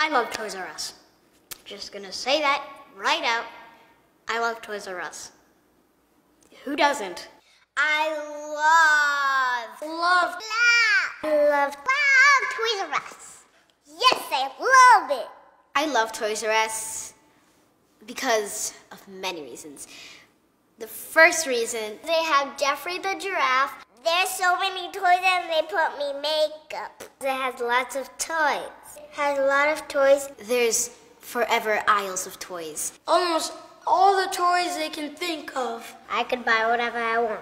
I love Toys R Us. Just gonna say that right out. I love Toys R Us. Who doesn't? I love, Love. love, love, love Toys R Us. Yes, I love it. I love Toys R Us because of many reasons. The first reason, They have Geoffrey the giraffe. There's so many toys and they put me makeup. It has lots of toys. Has a lot of toys. there's forever aisles of toys. Almost all the toys they can think of. I could buy whatever I want.